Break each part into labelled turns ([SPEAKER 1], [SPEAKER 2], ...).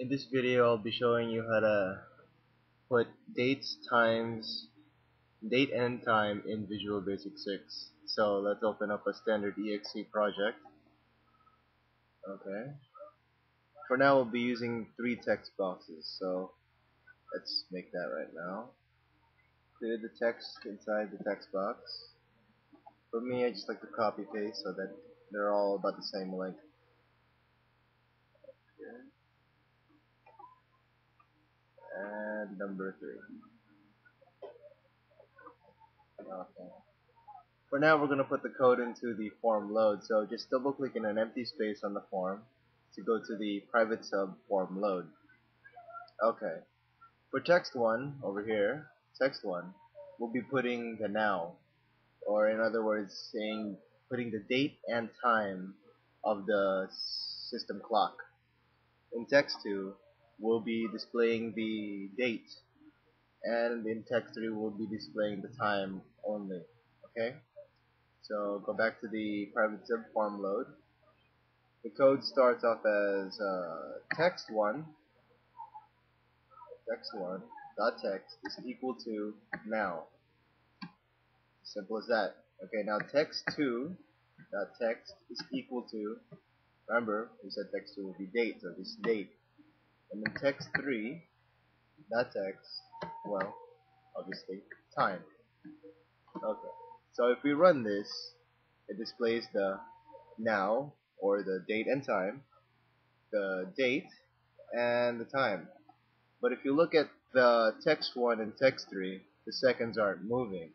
[SPEAKER 1] In this video I'll be showing you how to put dates, times, date and time in Visual Basic 6. So let's open up a standard exe project. Okay. For now we'll be using three text boxes, so let's make that right now. Clear the text inside the text box. For me I just like to copy paste so that they're all about the same length. and number 3. Okay. For now, we're going to put the code into the form load, so just double click in an empty space on the form to go to the private sub form load. Okay. For text 1, over here, text 1, we'll be putting the now, or in other words, saying putting the date and time of the system clock. In text 2, will be displaying the date and in text 3 will be displaying the time only okay? So go back to the private sub form load. The code starts off as uh, text1 text1 dot text is equal to now. Simple as that. Okay now text2 dot text is equal to remember we said text2 will be date so this date and then text three dot text, well, obviously time. Okay. So if we run this, it displays the now, or the date and time, the date, and the time. But if you look at the text 1 and text 3, the seconds aren't moving.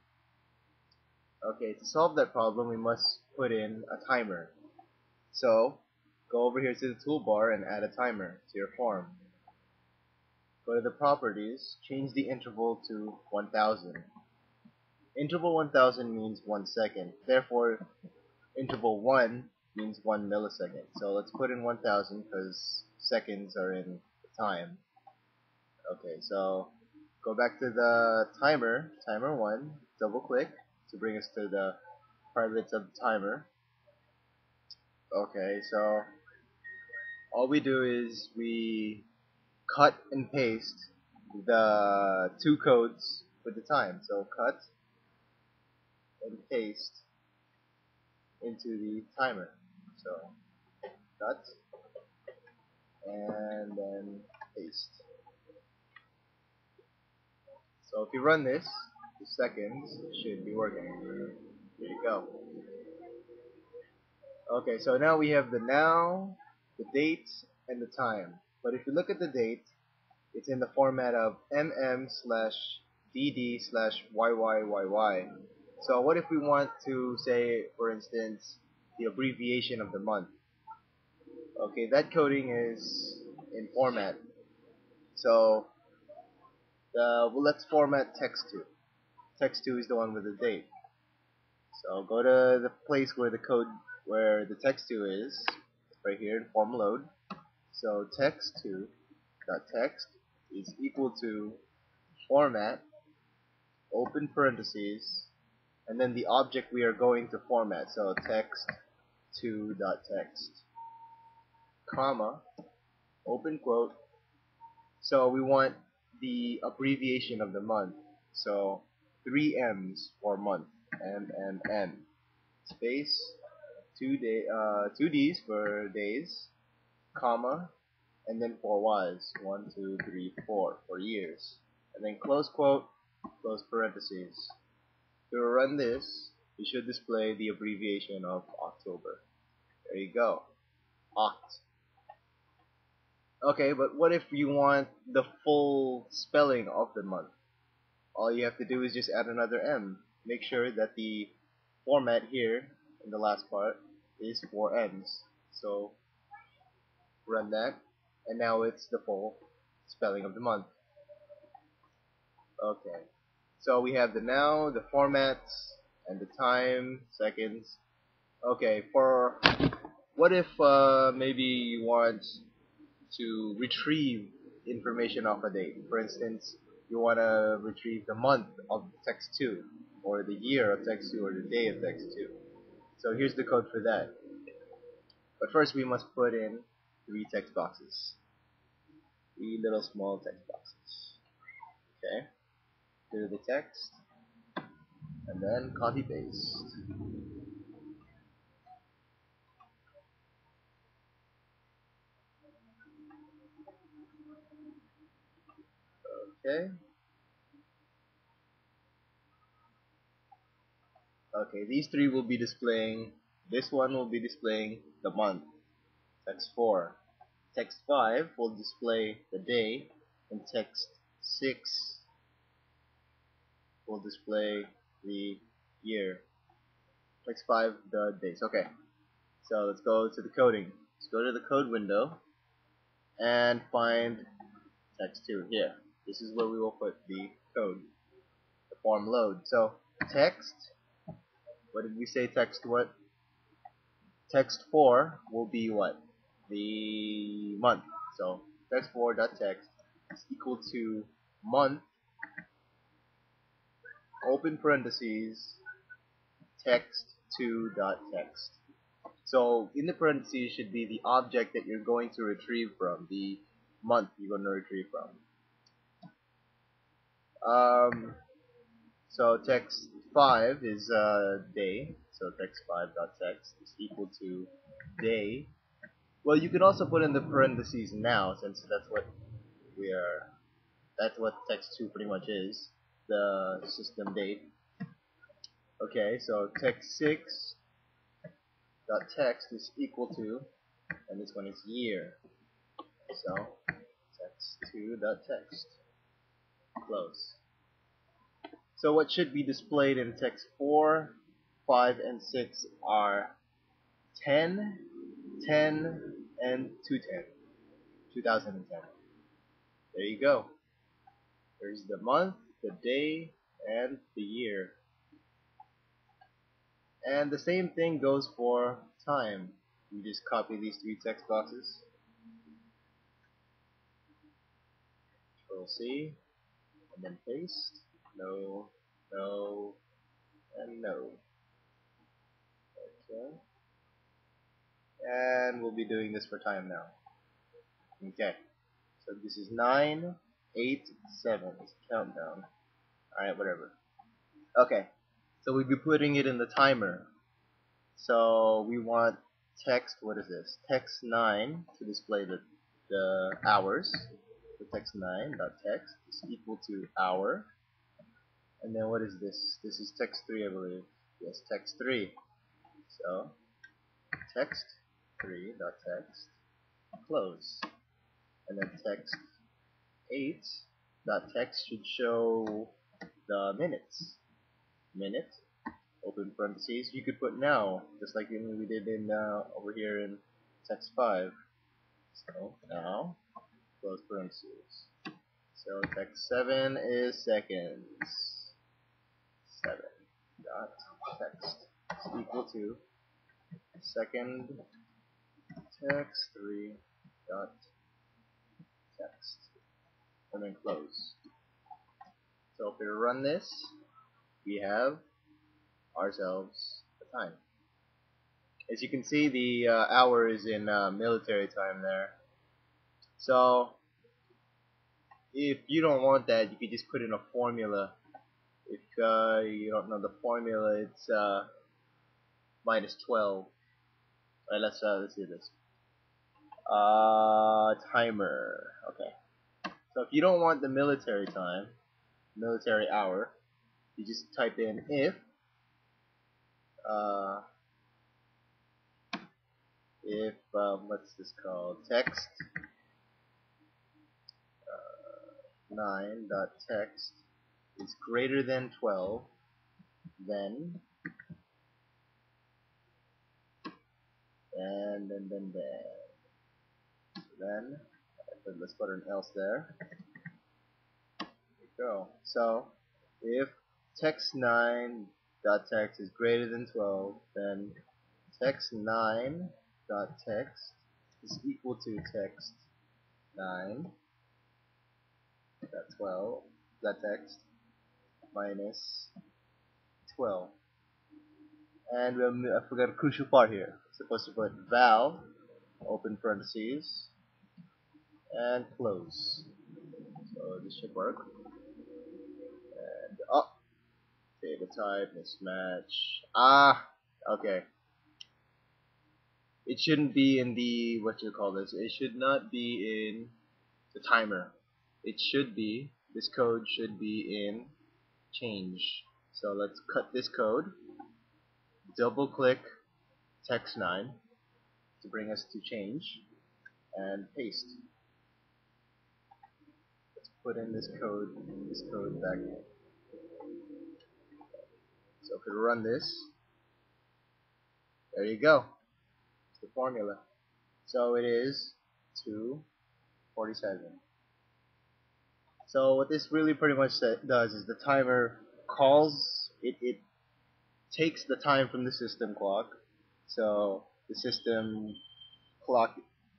[SPEAKER 1] Okay, to solve that problem, we must put in a timer. So, go over here to the toolbar and add a timer to your form. Go to the properties, change the interval to 1000. Interval 1000 means 1 second. Therefore, interval 1 means 1 millisecond. So let's put in 1000 because seconds are in time. Okay, so go back to the timer, timer 1, double click to bring us to the private sub timer. Okay, so all we do is we cut and paste the two codes with the time. So cut and paste into the timer. So cut and then paste. So if you run this, the seconds should be working. Here you go. Okay, so now we have the now, the date, and the time. But if you look at the date, it's in the format of mm slash dd slash yyyy. So what if we want to say, for instance, the abbreviation of the month? Okay, that coding is in format. So uh, well, let's format text2. Text2 is the one with the date. So go to the place where the code, where the text2 is, right here in form load. So text2 dot text is equal to format open parentheses and then the object we are going to format. So text 2 dot text comma open quote. So we want the abbreviation of the month. So three M's for month. M M M. Space two day uh two D's for days, comma, and then four Y's. One, two, three, four for years. And then close quote, close parentheses. To run this, you should display the abbreviation of October. There you go. Oct. Okay, but what if you want the full spelling of the month? All you have to do is just add another M. Make sure that the format here in the last part is four M's. So run that, and now it's the full spelling of the month. Okay, so we have the now, the formats, and the time, seconds. Okay, for what if uh, maybe you want to retrieve information off a date. For instance, you want to retrieve the month of text 2, or the year of text 2, or the day of text 2. So here's the code for that. But first we must put in three text boxes. three little small text boxes. Okay, clear the text, and then copy paste. Okay. Okay, these three will be displaying, this one will be displaying the month, text 4. Text 5 will display the day, and text 6 will display the year. Text 5, the days. Okay, so let's go to the coding. Let's go to the code window and find text 2 here. This is where we will put the code, the form load. So text what did we say text what? Text 4 will be what? The month. So text4 dot text is equal to month open parentheses text 2 dot text. So in the parentheses should be the object that you're going to retrieve from, the month you're going to retrieve from. Um, so text 5 is uh, day, so text5.text is equal to day. Well, you could also put in the parentheses now, since that's what we are, that's what text 2 pretty much is, the system date. Okay, so text 6 dot text is equal to, and this one is year. So text 2 dot text close. So what should be displayed in text 4, 5, and 6 are 10, 10, and 210. 2010. There you go. There's the month, the day, and the year. And the same thing goes for time. You just copy these three text boxes. Control C, and then paste no, no, and no. Okay. And we'll be doing this for time now. Okay. So this is 9, 8, 7. It's countdown. Alright, whatever. Okay. So we'll be putting it in the timer. So we want text, what is this? Text 9 to display the, the hours. So text 9 dot text is equal to hour and then what is this? This is text 3, I believe. Yes, text 3. So, text 3 dot text close. And then text 8 dot text should show the minutes. Minute, open parentheses. You could put now, just like we did in uh, over here in text 5. So, now, close parentheses. So text 7 is seconds. 7 dot text is equal to second text 3 dot text and then close. So if we run this, we have ourselves a time. As you can see, the uh, hour is in uh, military time there. So if you don't want that, you can just put in a formula if uh, you don't know the formula, it's uh, minus 12. Alright, let's uh, let's do this. Uh, timer. Okay. So if you don't want the military time, military hour, you just type in if uh, if um, what's this called text uh, nine dot text is greater than 12, then and then then then then let's put an else there. There we go. So if text 9 dot text is greater than 12, then text 9 dot text is equal to text 9 dot 12 dot text minus 12. And I forgot a crucial part here. It's supposed to put val, open parentheses, and close. So this should work. And up. Data type mismatch. Ah, okay. It shouldn't be in the what you call this. It should not be in the timer. It should be this code should be in change. So let's cut this code. Double click text9 to bring us to change and paste. Put in this code, this code back in. So if we run this, there you go. It's the formula. So it is 247. So what this really pretty much does is the timer calls, it, it takes the time from the system clock. So the system clock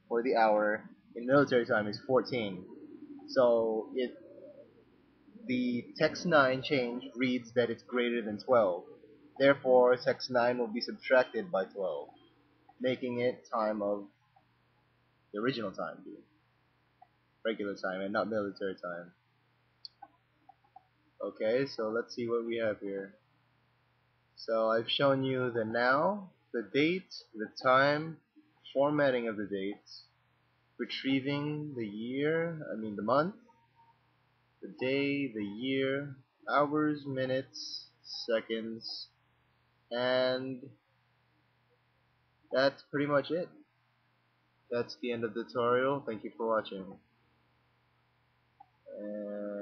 [SPEAKER 1] for the hour in military time is 14. So it the text 9 change reads that it's greater than 12. Therefore, text 9 will be subtracted by 12, making it time of the original time, regular time, and not military time. Okay, so let's see what we have here. So I've shown you the now, the date, the time, formatting of the dates, retrieving the year, I mean the month, the day, the year, hours, minutes, seconds, and that's pretty much it. That's the end of the tutorial. Thank you for watching. And